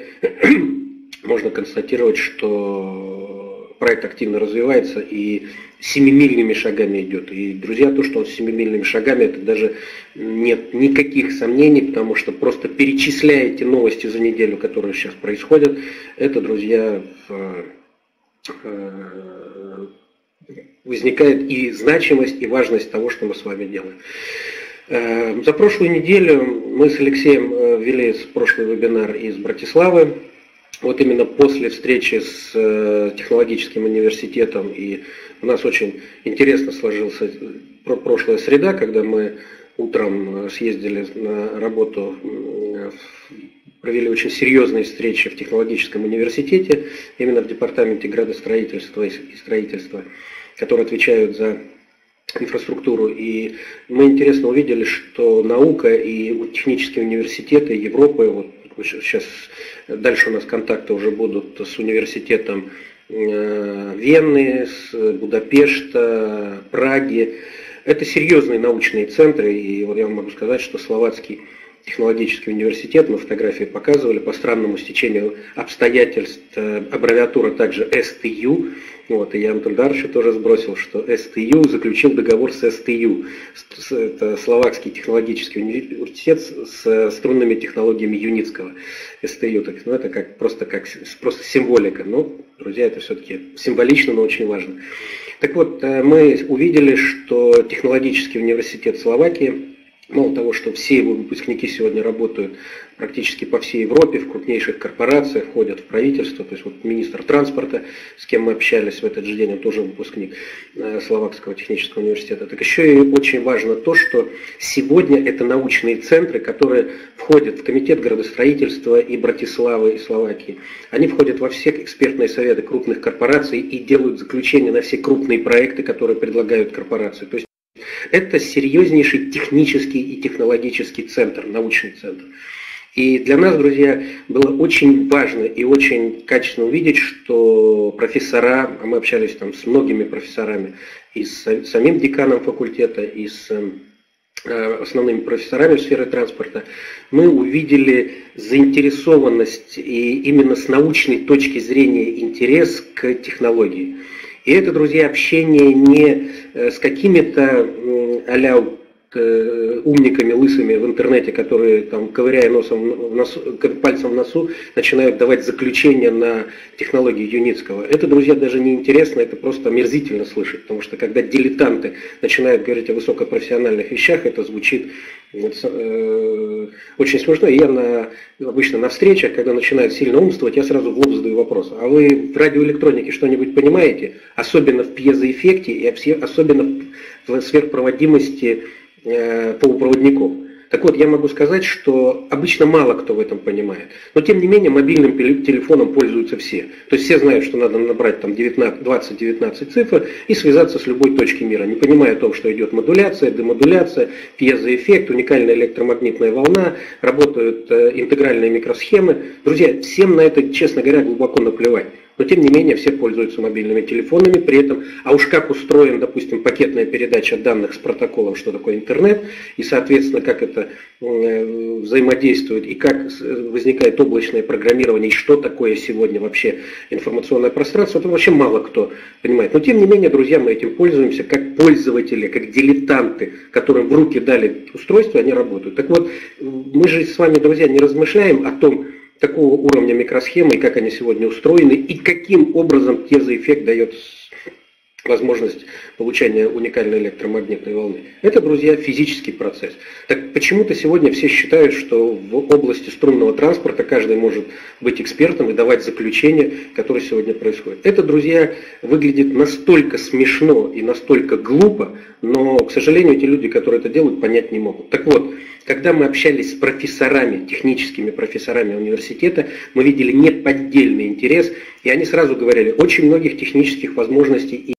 можно констатировать, что проект активно развивается и семимильными шагами идет. И, друзья, то, что он семимильными шагами, это даже нет никаких сомнений, потому что просто перечисляя эти новости за неделю, которые сейчас происходят, это, друзья, э, возникает и значимость, и важность того, что мы с вами делаем. Э, за прошлую неделю мы с Алексеем э, вели прошлый вебинар из Братиславы. вот именно после встречи с э, технологическим университетом, и у нас очень интересно сложился прошлая среда, когда мы утром съездили на работу, провели очень серьезные встречи в технологическом университете, именно в департаменте градостроительства и строительства, которые отвечают за инфраструктуру. И мы интересно увидели, что наука и технические университеты Европы, вот сейчас дальше у нас контакты уже будут с университетом э, Вены, с Будапешта, Праги. Это серьезные научные центры, и вот я вам могу сказать, что словацкий технологический университет, мы фотографии показывали, по странному стечению обстоятельств, э, аббревиатура также СТЮ, вот, и я Антон тоже сбросил, что СТЮ заключил договор с СТЮ, это Словакский технологический университет с струнными технологиями Юницкого. СТЮ, так, ну, это как, просто как просто символика. Но, друзья, это все-таки символично, но очень важно. Так вот, э, мы увидели, что технологический университет Словакии Мало того, что все его выпускники сегодня работают практически по всей Европе, в крупнейших корпорациях, входят в правительство. То есть вот министр транспорта, с кем мы общались в этот же день, он тоже выпускник э, Словакского технического университета. Так еще и очень важно то, что сегодня это научные центры, которые входят в комитет градостроительства и Братиславы, и Словакии. Они входят во все экспертные советы крупных корпораций и делают заключения на все крупные проекты, которые предлагают корпорации. То есть это серьезнейший технический и технологический центр, научный центр. И для нас, друзья, было очень важно и очень качественно увидеть, что профессора, а мы общались там с многими профессорами, и с самим деканом факультета, и с э, основными профессорами в сфере транспорта, мы увидели заинтересованность и именно с научной точки зрения интерес к технологии. И это, друзья, общение не э, с какими-то а умниками лысыми в интернете, которые там ковыряя носом в носу, пальцем в носу, начинают давать заключения на технологии Юницкого. Это, друзья, даже не интересно, это просто омерзительно слышать, потому что когда дилетанты начинают говорить о высокопрофессиональных вещах, это звучит Э, очень смешно. Я на, обычно на встречах, когда начинают сильно умствовать, я сразу в лоб задаю вопрос. А вы в радиоэлектронике что-нибудь понимаете? Особенно в пьезоэффекте и особенно в сверхпроводимости э, полупроводников. Так вот, я могу сказать, что обычно мало кто в этом понимает. Но тем не менее, мобильным телефоном пользуются все. То есть все знают, что надо набрать там 20-19 цифр и связаться с любой точки мира, не понимая о том, что идет модуляция, демодуляция, пьезоэффект, уникальная электромагнитная волна, работают э, интегральные микросхемы. Друзья, всем на это, честно говоря, глубоко наплевать. Но тем не менее все пользуются мобильными телефонами, при этом, а уж как устроен, допустим, пакетная передача данных с протоколом, что такое интернет, и, соответственно, как это э, взаимодействует, и как возникает облачное программирование, и что такое сегодня вообще информационное пространство, это вообще мало кто понимает. Но, тем не менее, друзья, мы этим пользуемся как пользователи, как дилетанты, которым в руки дали устройство, они работают. Так вот, мы же с вами, друзья, не размышляем о том, такого уровня микросхемы и как они сегодня устроены, и каким образом тезоэффект дает возможность получения уникальной электромагнитной волны. Это, друзья, физический процесс. Так почему-то сегодня все считают, что в области струнного транспорта каждый может быть экспертом и давать заключение, которое сегодня происходит. Это, друзья, выглядит настолько смешно и настолько глупо, но, к сожалению, эти люди, которые это делают, понять не могут. Так вот, когда мы общались с профессорами, техническими профессорами университета, мы видели неподдельный интерес, и они сразу говорили, очень многих технических возможностей и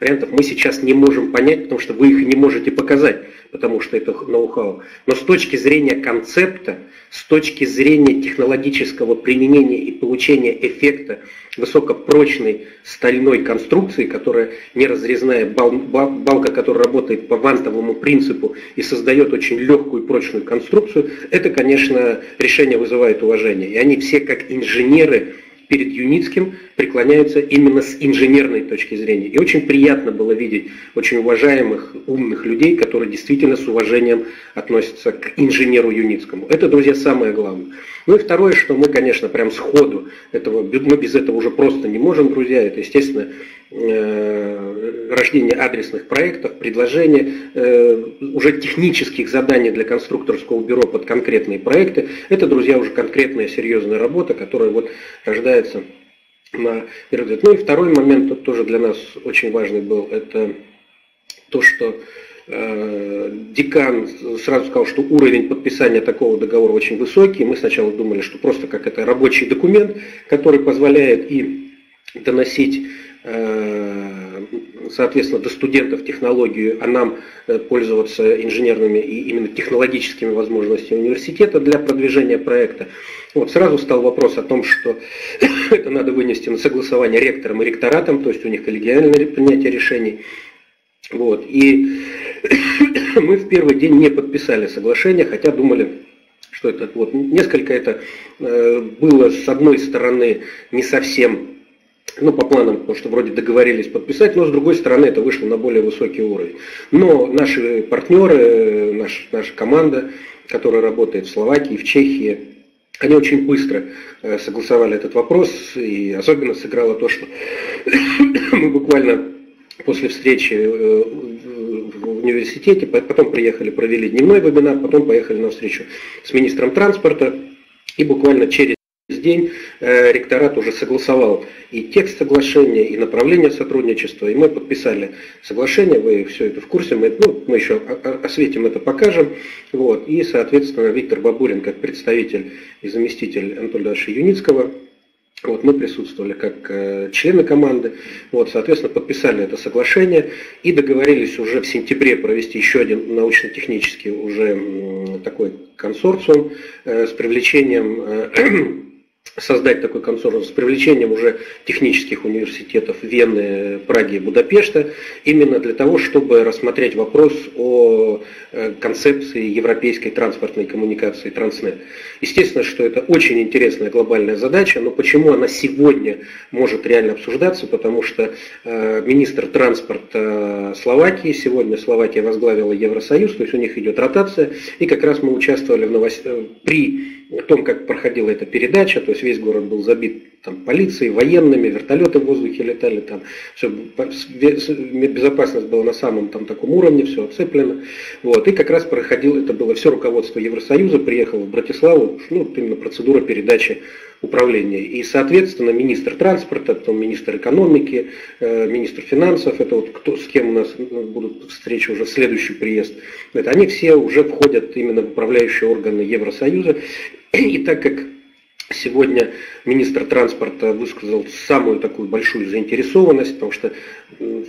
вариантов мы сейчас не можем понять, потому что вы их не можете показать, потому что это ноу-хау. Но с точки зрения концепта, с точки зрения технологического применения и получения эффекта высокопрочной стальной конструкции, которая неразрезная балка, которая работает по вантовому принципу и создает очень легкую и прочную конструкцию, это, конечно, решение вызывает уважение. И они все как инженеры перед Юницким преклоняются именно с инженерной точки зрения. И очень приятно было видеть очень уважаемых, умных людей, которые действительно с уважением относятся к инженеру Юницкому. Это, друзья, самое главное. Ну и второе, что мы, конечно, прям сходу, этого, мы без этого уже просто не можем, друзья, это, естественно, э, рождение адресных проектов, предложения, э, уже технических заданий для конструкторского бюро под конкретные проекты. Это, друзья, уже конкретная серьезная работа, которая вот рождается на первый взгляд. Ну и второй момент тоже для нас очень важный был, это то, что декан сразу сказал, что уровень подписания такого договора очень высокий. Мы сначала думали, что просто как это рабочий документ, который позволяет и доносить э, соответственно, до студентов технологию, а нам э, пользоваться инженерными и именно технологическими возможностями университета для продвижения проекта. Вот сразу стал вопрос о том, что это надо вынести на согласование ректором и ректоратом, то есть у них коллегиальное принятие решений. Вот. И мы в первый день не подписали соглашение, хотя думали, что это вот несколько это э, было с одной стороны не совсем ну, по планам, потому что вроде договорились подписать, но с другой стороны это вышло на более высокий уровень. Но наши партнеры, наш, наша команда, которая работает в Словакии, в Чехии, они очень быстро э, согласовали этот вопрос, и особенно сыграло то, что мы буквально после встречи э, в университете, потом приехали, провели дневной вебинар, потом поехали на встречу с министром транспорта, и буквально через день э, ректорат уже согласовал и текст соглашения, и направление сотрудничества, и мы подписали соглашение, вы все это в курсе, мы, ну, мы еще осветим это, покажем. Вот, и, соответственно, Виктор Бабурин, как представитель и заместитель Анатолия Юницкого, вот, мы присутствовали как э, члены команды, вот, соответственно, подписали это соглашение и договорились уже в сентябре провести еще один научно-технический уже э, такой консорциум э, с привлечением э, создать такой консорциум с привлечением уже технических университетов Вены, Праги и Будапешта, именно для того, чтобы рассмотреть вопрос о э, концепции европейской транспортной коммуникации Транснет. Естественно, что это очень интересная глобальная задача, но почему она сегодня может реально обсуждаться, потому что э, министр транспорта Словакии, сегодня Словакия возглавила Евросоюз, то есть у них идет ротация, и как раз мы участвовали в новост... Э, при том, как проходила эта передача, то есть весь город был забит там, полицией, военными, вертолеты в воздухе летали, там все, безопасность была на самом там, таком уровне, все оцеплено. Вот, и как раз проходил, это было все руководство Евросоюза, приехало в Братиславу, ну, именно процедура передачи управления. И, соответственно, министр транспорта, потом министр экономики, э, министр финансов, это вот кто, с кем у нас ну, будут встречи уже следующий приезд, это, они все уже входят именно в управляющие органы Евросоюза. И так как Сегодня министр транспорта высказал самую такую большую заинтересованность, потому что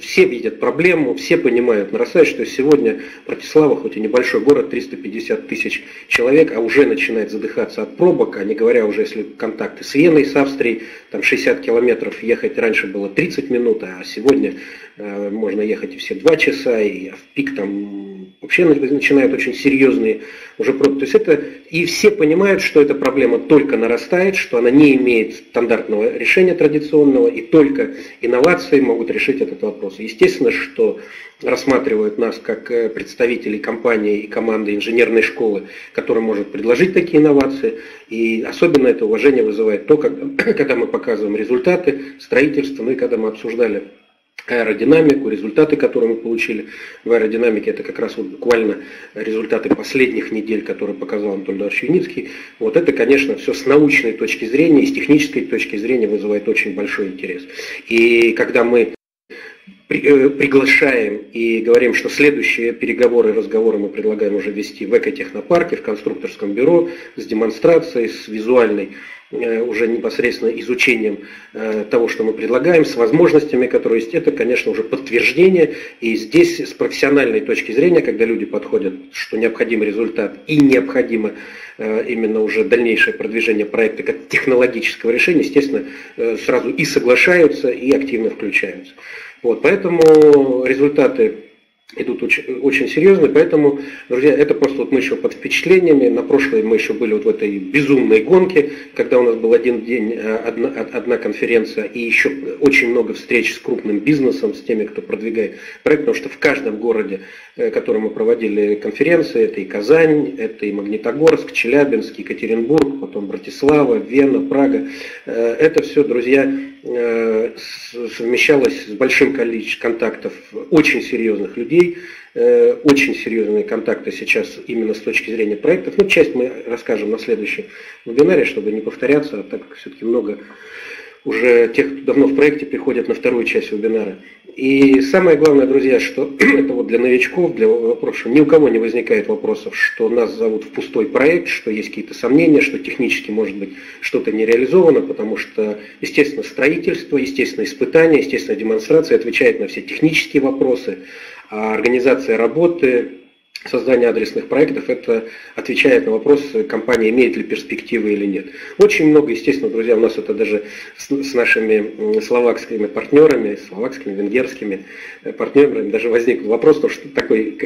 все видят проблему, все понимают нарастающую, что сегодня Братислава, хоть и небольшой город, 350 тысяч человек, а уже начинает задыхаться от пробок, а не говоря уже, если контакты с Веной, с Австрией, там 60 километров ехать раньше было 30 минут, а сегодня э, можно ехать и все 2 часа, и в пик там вообще начинают очень серьезные уже пробы. То есть это, и все понимают, что эта проблема только нарастает, что она не имеет стандартного решения традиционного, и только инновации могут решить этот вопрос. Естественно, что рассматривают нас как э, представителей компании и команды инженерной школы, которая может предложить такие инновации. И особенно это уважение вызывает то, когда, мы показываем результаты строительства, ну и когда мы обсуждали аэродинамику, результаты, которые мы получили в аэродинамике, это как раз вот буквально результаты последних недель, которые показал Анатолий Эдуардович Юницкий. Вот это, конечно, все с научной точки зрения и с технической точки зрения вызывает очень большой интерес. И когда мы приглашаем и говорим, что следующие переговоры и разговоры мы предлагаем уже вести в экотехнопарке, в конструкторском бюро с демонстрацией, с визуальной Э, уже непосредственно изучением э, того, что мы предлагаем, с возможностями, которые есть, это, конечно, уже подтверждение. И здесь с профессиональной точки зрения, когда люди подходят, что необходим результат и необходимо э, именно уже дальнейшее продвижение проекта как технологического решения, естественно, сразу и соглашаются, и активно включаются. Вот, поэтому результаты идут очень, очень серьезно, поэтому, друзья, это просто вот мы еще под впечатлениями, на прошлой мы еще были вот в этой безумной гонке, когда у нас был один день, э, одна, одна конференция и еще очень много встреч с крупным бизнесом, с теми, кто продвигает проект, потому что в каждом городе, э, в котором мы проводили конференции, это и Казань, это и Магнитогорск, Челябинск, Екатеринбург, потом Братислава, Вена, Прага, э, это все, друзья, совмещалось с большим количеством контактов очень серьезных людей, э, очень серьезные контакты сейчас именно с точки зрения проектов. Ну, часть мы расскажем на следующем вебинаре, чтобы не повторяться, так как все-таки много уже тех, кто давно в проекте, приходят на вторую часть вебинара. И самое главное, друзья, что это вот для новичков, для вопросов, ни у кого не возникает вопросов, что нас зовут в пустой проект, что есть какие-то сомнения, что технически может быть что-то не реализовано, потому что, естественно, строительство, естественно, испытания, естественно, демонстрация отвечает на все технические вопросы, а организация работы, создание адресных проектов, это отвечает на вопрос, компания имеет ли перспективы или нет. Очень много, естественно, друзья, у нас это даже с, нашими словакскими партнерами, словакскими, венгерскими э, партнерами даже возник вопрос, то, что такой,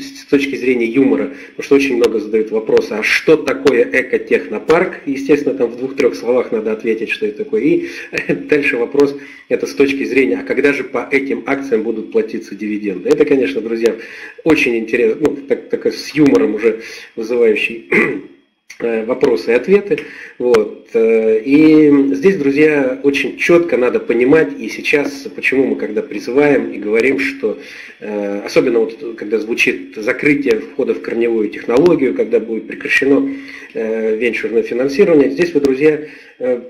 с точки зрения юмора, потому что очень много задают вопросы, а что такое экотехнопарк? Естественно, там в двух-трех словах надо ответить, что это такое. И дальше вопрос, это с точки зрения, а когда же по этим акциям будут платиться дивиденды? Это, конечно, друзья, очень интересно, ну, так, так с юмором уже вызывающий э, вопросы и ответы. Вот. Э, и здесь, друзья, очень четко надо понимать, и сейчас, почему мы когда призываем и говорим, что э, особенно вот, когда звучит закрытие входа в корневую технологию, когда будет прекращено венчурное финансирование, здесь вы, друзья,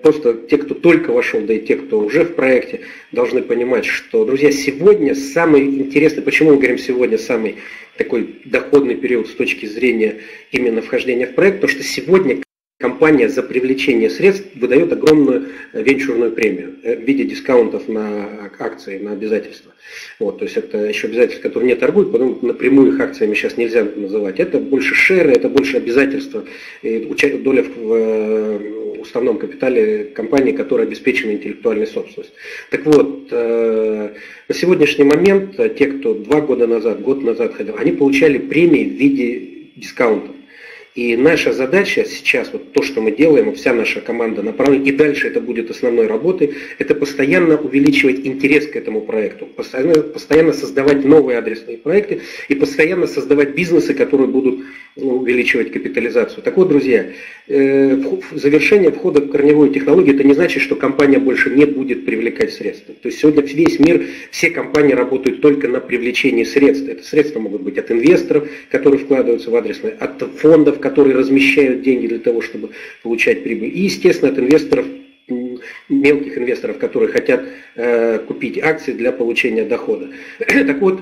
просто те, кто только вошел, да и те, кто уже в проекте, должны понимать, что, друзья, сегодня самый интересный, почему мы говорим сегодня самый такой доходный период с точки зрения именно вхождения в проект, потому что сегодня компания за привлечение средств выдает огромную венчурную премию э, в виде дискаунтов на акции, на обязательства. Вот, то есть это еще обязательства, которые не торгуют, потому напрямую их акциями сейчас нельзя называть. Это больше шеры, это больше обязательства, доля в э, уставном капитале компании, которая обеспечена интеллектуальной собственностью. Так вот, э, на сегодняшний момент те, кто два года назад, год назад ходил, они получали премии в виде дискаунтов. И наша задача сейчас, вот то, что мы делаем, вся наша команда направлена, и дальше это будет основной работой, это постоянно увеличивать интерес к этому проекту, постоянно, постоянно создавать новые адресные проекты и постоянно создавать бизнесы, которые будут ну, увеличивать капитализацию. Так вот, друзья, э, завершение входа в корневую технологию, это не значит, что компания больше не будет привлекать средства. То есть сегодня весь мир, все компании работают только на привлечении средств. Это средства могут быть от инвесторов, которые вкладываются в адресные, от фондов, которые размещают деньги для того, чтобы получать прибыль. И, естественно, от инвесторов мелких инвесторов, которые хотят э, купить акции для получения дохода. так вот,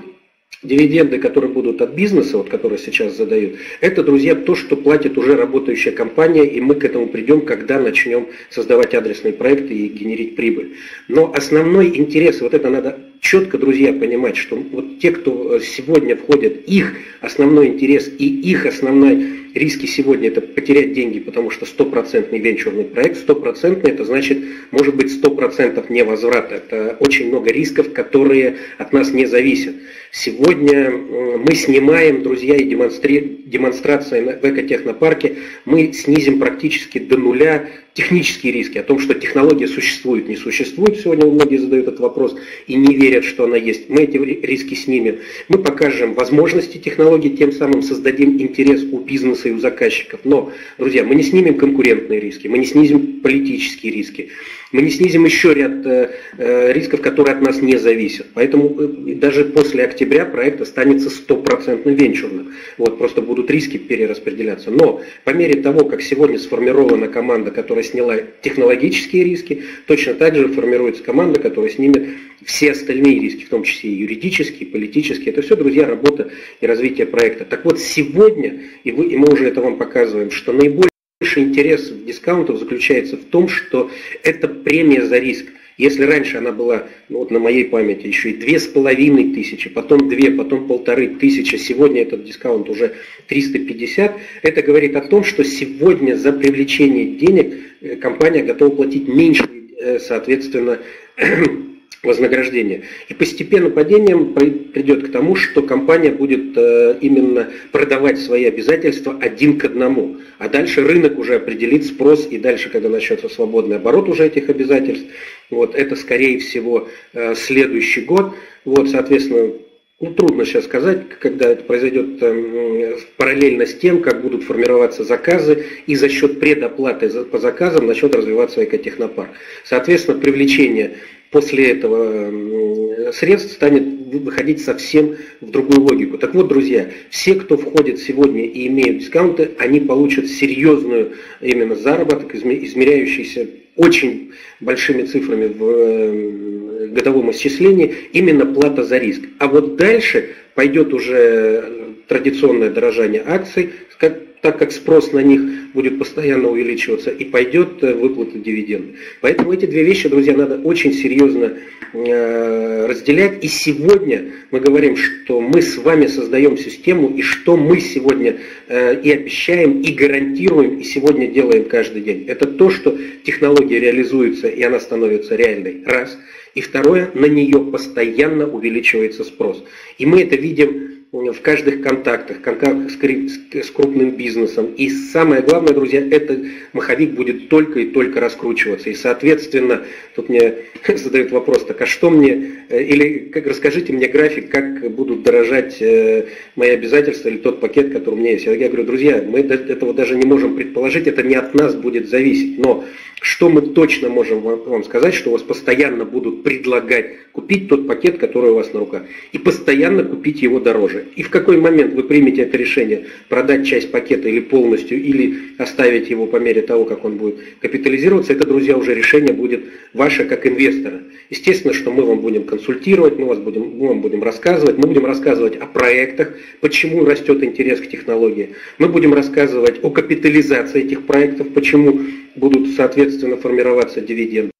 дивиденды, которые будут от бизнеса, вот, которые сейчас задают, это, друзья, то, что платит уже работающая компания, и мы к этому придем, когда начнем создавать адресные проекты и генерить прибыль. Но основной интерес, вот это надо четко, друзья, понимать, что вот те, кто сегодня входят, их основной интерес и их основной риски сегодня это потерять деньги, потому что стопроцентный венчурный проект, стопроцентный это значит, может быть, сто процентов невозврата. Это очень много рисков, которые от нас не зависят. Сегодня мы снимаем, друзья, и демонстри... демонстрация в экотехнопарке, мы снизим практически до нуля технические риски, о том, что технология существует, не существует. Сегодня многие задают этот вопрос и не верят, что она есть. Мы эти риски снимем. Мы покажем возможности технологий, тем самым создадим интерес у бизнеса и у заказчиков. Но, друзья, мы не снимем конкурентные риски, мы не снизим политические риски мы не снизим еще ряд э, э, рисков, которые от нас не зависят. Поэтому э, даже после октября проект останется стопроцентно венчурным. Вот, просто будут риски перераспределяться. Но по мере того, как сегодня сформирована команда, которая сняла технологические риски, точно так же формируется команда, которая снимет все остальные риски, в том числе и юридические, и политические. Это все, друзья, работа и развитие проекта. Так вот, сегодня, и, вы, и мы уже это вам показываем, что наиболее Больше интерес дискаунтов заключается в том, что это премия за риск. Если раньше она была, ну вот на моей памяти, еще и две с половиной тысячи, потом две, потом полторы тысячи, сегодня этот дискаунт уже 350, это говорит о том, что сегодня за привлечение денег э, компания готова платить меньше, э, соответственно, вознаграждения. И постепенно падением придет к тому, что компания будет э, именно продавать свои обязательства один к одному. А дальше рынок уже определит спрос, и дальше, когда начнется свободный оборот уже этих обязательств, вот, это скорее всего э, следующий год. Вот, соответственно, ну, трудно сейчас сказать, когда это произойдет э, параллельно с тем, как будут формироваться заказы, и за счет предоплаты по заказам начнет развиваться экотехнопарк. Соответственно, привлечение после этого средств станет выходить совсем в другую логику. Так вот, друзья, все, кто входит сегодня и имеют дискаунты, они получат серьезную именно заработок, измеряющийся очень большими цифрами в э, годовом исчислении, именно плата за риск. А вот дальше пойдет уже традиционное дорожание акций, как так как спрос на них будет постоянно увеличиваться и пойдет э, выплата дивидендов. Поэтому эти две вещи, друзья, надо очень серьезно э, разделять. И сегодня мы говорим, что мы с вами создаем систему, и что мы сегодня э, и обещаем, и гарантируем, и сегодня делаем каждый день. Это то, что технология реализуется, и она становится реальной. Раз. И второе, на нее постоянно увеличивается спрос. И мы это видим в каждых контактах, контактах с, крупным бизнесом. И самое главное, друзья, это маховик будет только и только раскручиваться. И, соответственно, тут мне задают вопрос, так а что мне, э, или как, расскажите мне график, как будут дорожать э, мои обязательства или тот пакет, который у меня есть. Я говорю, друзья, мы этого даже не можем предположить, это не от нас будет зависеть. Но что мы точно можем вам сказать, что вас постоянно будут предлагать купить тот пакет, который у вас на руках, и постоянно купить его дороже. И в какой момент вы примете это решение, продать часть пакета или полностью, или оставить его по мере того, как он будет капитализироваться, это, друзья, уже решение будет ваше как инвестора. Естественно, что мы вам будем консультировать, мы, вас будем, мы вам будем рассказывать, мы будем рассказывать о проектах, почему растет интерес к технологии, мы будем рассказывать о капитализации этих проектов, почему будут, соответственно, формироваться дивиденды.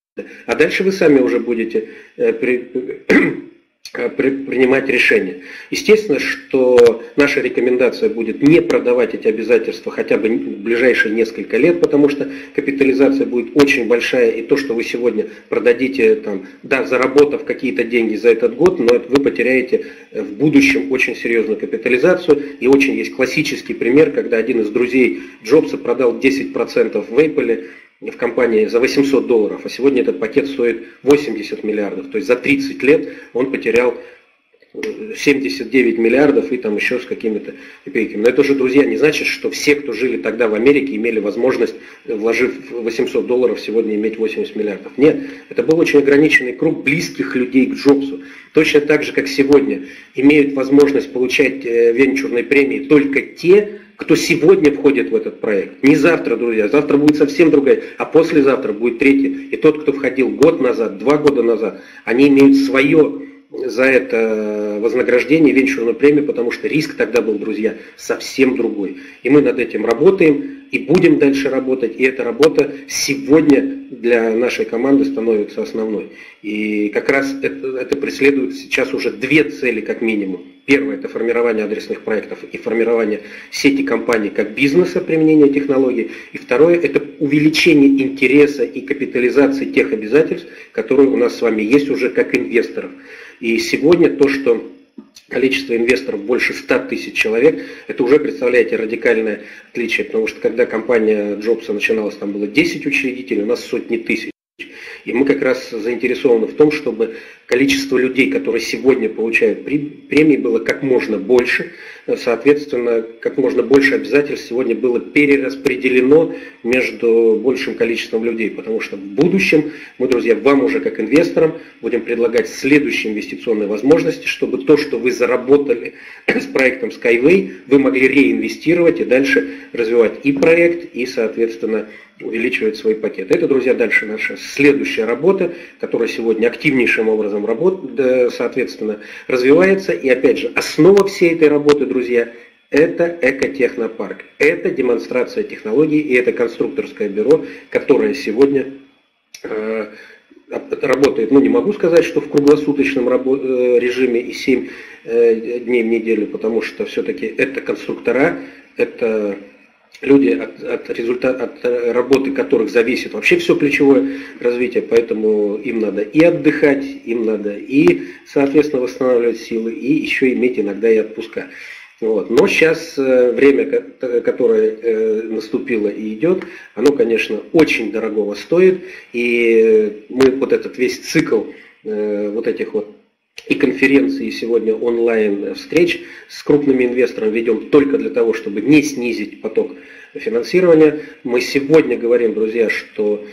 А дальше вы сами уже будете э, принимать решения. Естественно, что наша рекомендация будет не продавать эти обязательства хотя бы в ближайшие несколько лет, потому что капитализация будет очень большая, и то, что вы сегодня продадите, там, да, заработав какие-то деньги за этот год, но вы потеряете э, в будущем очень серьезную капитализацию. И очень есть классический пример, когда один из друзей Джобса продал 10% в Apple, в компании за 800 долларов, а сегодня этот пакет стоит 80 миллиардов. То есть за 30 лет он потерял 79 миллиардов и там еще с какими-то копейками. Но это же, друзья, не значит, что все, кто жили тогда в Америке, имели возможность, вложив 800 долларов, сегодня иметь 80 миллиардов. Нет, это был очень ограниченный круг близких людей к Джобсу. Точно так же, как сегодня имеют возможность получать э, венчурные премии только те, кто сегодня входит в этот проект. Не завтра, друзья, завтра будет совсем другая, а послезавтра будет третий. И тот, кто входил год назад, два года назад, они имеют свое за это вознаграждение, венчурную премию, потому что риск тогда был, друзья, совсем другой. И мы над этим работаем и будем дальше работать. И эта работа сегодня для нашей команды становится основной. И как раз это, это преследует сейчас уже две цели как минимум. Первое – это формирование адресных проектов и формирование сети компаний как бизнеса применения технологий. И второе – это увеличение интереса и капитализации тех обязательств, которые у нас с вами есть уже как инвесторов. И сегодня то, что количество инвесторов больше 100 тысяч человек, это уже, представляете, радикальное отличие, потому что когда компания Джобса начиналась, там было 10 учредителей, у нас сотни тысяч. И мы как раз заинтересованы в том, чтобы количество людей, которые сегодня получают премии, было как можно больше. Соответственно, как можно больше обязательств сегодня было перераспределено между большим количеством людей. Потому что в будущем мы, друзья, вам уже как инвесторам будем предлагать следующие инвестиционные возможности, чтобы то, что вы заработали с проектом Skyway, вы могли реинвестировать и дальше развивать и проект, и, соответственно, увеличивать свой пакет. Это, друзья, дальше наша следующая работа, которая сегодня активнейшим образом работает, соответственно, развивается. И опять же, основа всей этой работы, друзья, это экотехнопарк. Это демонстрация технологий и это конструкторское бюро, которое сегодня э, работает, ну не могу сказать, что в круглосуточном э, режиме и 7 э, дней в неделю, потому что все-таки это конструктора, это люди, от, от, результата, от работы которых зависит вообще все ключевое развитие, поэтому им надо и отдыхать, им надо и, соответственно, восстанавливать силы, и еще иметь иногда и отпуска. Вот. Но сейчас э, время, которое э, наступило и идет, оно, конечно, очень дорогого стоит. И мы вот этот весь цикл э, вот этих вот и конференции, и сегодня онлайн встреч с крупными инвесторами ведем только для того, чтобы не снизить поток финансирования. Мы сегодня говорим, друзья, что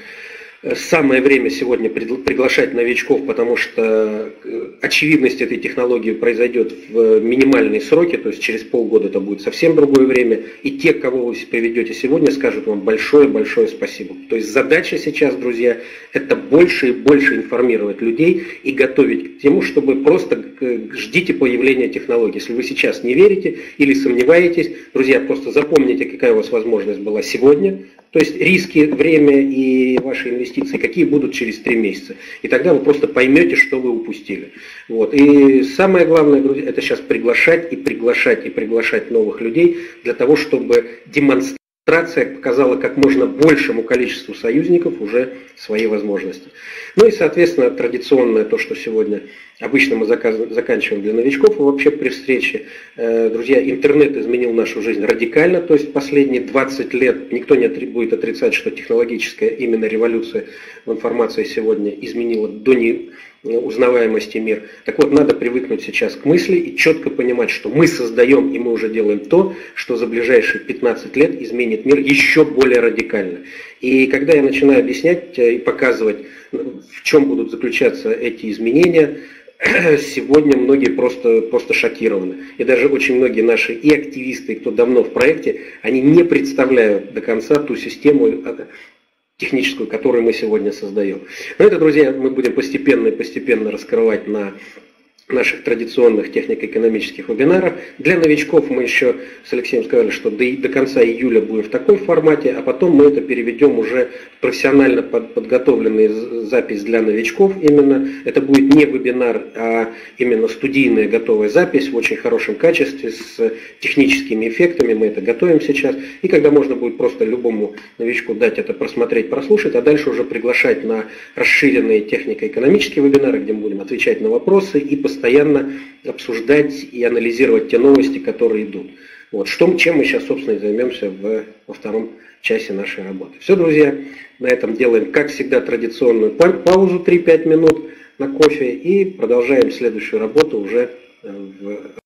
Самое время сегодня приглашать новичков, потому что э, очевидность этой технологии произойдет в минимальные сроки, то есть через полгода это будет совсем другое время. И те, кого вы приведете сегодня, скажут вам большое-большое спасибо. То есть задача сейчас, друзья, это больше и больше информировать людей и готовить к тому, чтобы просто э, ждите появления технологий. Если вы сейчас не верите или сомневаетесь, друзья, просто запомните, какая у вас возможность была сегодня, то есть риски, время и ваши инвестиции, какие будут через три месяца. И тогда вы просто поймете, что вы упустили. Вот. И самое главное, друзья, это сейчас приглашать и приглашать и приглашать новых людей для того, чтобы демонстрировать Демонстрация показала как можно большему количеству союзников уже свои возможности. Ну и, соответственно, традиционное то, что сегодня обычно мы заканчиваем для новичков, и вообще при встрече, э, друзья, интернет изменил нашу жизнь радикально, то есть последние 20 лет никто не будет отрицать, что технологическая именно революция в информации сегодня изменила до не узнаваемости мир. Так вот, надо привыкнуть сейчас к мысли и четко понимать, что мы создаем и мы уже делаем то, что за ближайшие 15 лет изменит мир еще более радикально. И когда я начинаю объяснять э, и показывать, в чем будут заключаться эти изменения, сегодня многие просто, просто шокированы. И даже очень многие наши и активисты, и кто давно в проекте, они не представляют до конца ту систему, техническую, которую мы сегодня создаем. Но это, друзья, мы будем постепенно и постепенно раскрывать на наших традиционных технико-экономических вебинарах. Для новичков мы еще с Алексеем сказали, что до, до конца июля будем в такой формате, а потом мы это переведем уже в профессионально под, подготовленный запись для новичков именно. Это будет не вебинар, а именно студийная готовая запись в очень хорошем качестве с техническими эффектами. Мы это готовим сейчас. И когда можно будет просто любому новичку дать это просмотреть, прослушать, а дальше уже приглашать на расширенные технико-экономические вебинары, где мы будем отвечать на вопросы и постоянно постоянно обсуждать и анализировать те новости, которые идут. Вот, что, чем мы сейчас, собственно, и займемся в, во втором часе нашей работы. Все, друзья, на этом делаем, как всегда, традиционную паузу 3-5 минут на кофе и продолжаем следующую работу уже э, в